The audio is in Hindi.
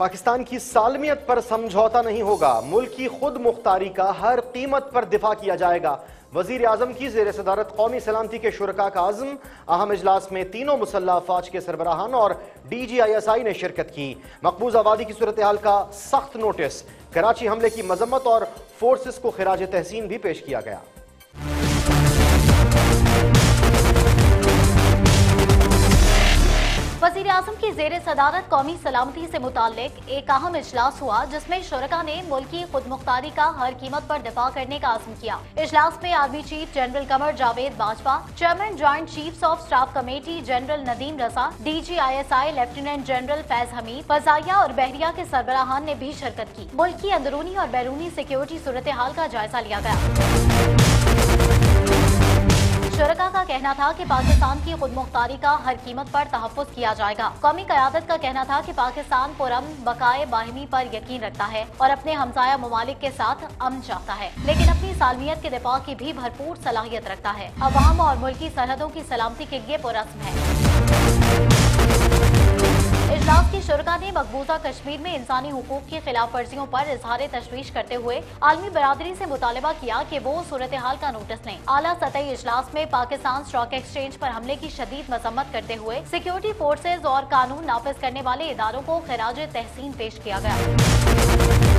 पाकिस्तान की सालमियत पर समझौता नहीं होगा। मुल्क की खुद मुख्तारी का हर कीमत पर दिफा किया जाएगा। वज़ीर आज़म की जेर सदारत कौमी सलामती के शुरा का आज़म अहम इजलास में तीनों मुसल्ह अफवाज के सरबराहान और डी जी आई एस आई ने शिरकत की। मकबूज आबादी की सूरत हाल का सख्त नोटिस। कराची हमले की मजम्मत और फोर्सेस को खराज तहसीन भी पेश किया गया। आज़म की जेर सदारत कौमी सलामती से मुतालिक एक अहम इजलास हुआ, जिसमें शुरा ने मुल्क खुद मुख्तारी का हर कीमत पर दिफा करने का आज़म किया। इजलास में army chief general Qamar Javed Bajwa, chairman joint chief of staff committee general Nadeem Raza D G I S I lieutenant general Faiz Hameed, फजाइया और बहरिया के सरबराहान ने भी शिरकत की। मुल्क की अंदरूनी और बैरूनी सिक्योरिटी सूरत हाल का जायजा लिया गया। कहना था कि पाकिस्तान की खुद मुख्तारी का हर कीमत पर तहफ़ किया जाएगा। कौमी क्यादत का कहना था कि पाकिस्तान पुरम बकाए बाहिनी पर यकीन रखता है और अपने हमसाया ममालिक के साथ अमन चाहता है। लेकिन अपनी सालमियत के दिफा की भी भरपूर सलाहियत रखता है। अवाम और मुल्की सरहदों की सलामती के लिए पुरस्म है। मकबूजा कश्मीर में इंसानी हकूक की खिलाफ वर्जियों आरोप इजहार तशवीश करते हुए आलमी बरदरी ऐसी मुतालबा किया कि वो सूरत हाल का नोटिस लें। आला सतह इजलास में पाकिस्तान स्टॉक एक्सचेंज आरोप हमले की शदीद मजम्मत करते हुए सिक्योरिटी फोर्सेज और कानून नाफिज करने वाले इदारों को खराज तहसीन पेश किया गया।